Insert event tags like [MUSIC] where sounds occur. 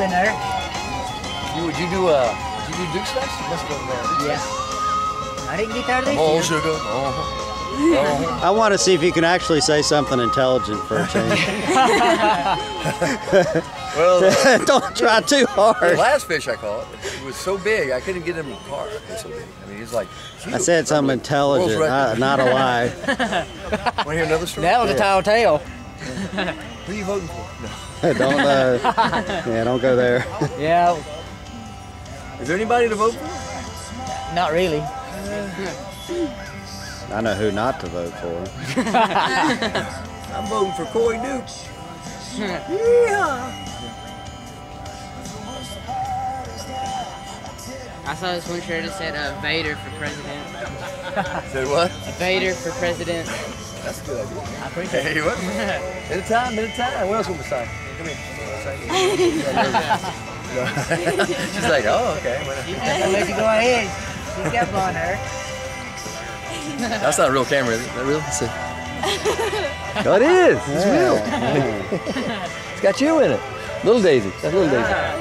in there. You, would you do uh, did you do Duke's Nuts? You must have done that. Yeah. I didn't get there this Oh, year. sugar. Oh. Oh. I want to see if you can actually say something intelligent for a change. [LAUGHS] Well, uh, [LAUGHS] Don't try too hard. the hard. last fish I caught, it was so big I couldn't get him in the car. It was so big. I mean, he's like. I said something intelligent, not, not a lie. [LAUGHS] Want to hear another story? That was a tall tale. Who are you voting for? No. [LAUGHS] don't, uh, yeah, don't go there. Yeah, Is there anybody to vote for? not really. I know who not to vote for. [LAUGHS] I'm voting for Coy Duke. Yeah. I saw this one shirt that said uh, Vader for president. Said what? Vader for president. That's a good idea. I appreciate it. Hey, what? [LAUGHS] Minute time, minute time. What else will we sign? Come here. [LAUGHS] She's like, oh, okay. I'll let you go ahead. She kept on her. That's not a real camera, is it? Is that real? It's a... No, it is. It's real. Yeah, [LAUGHS] yeah. It's got you in it. Little Daisy. That's little Daisy. Ah.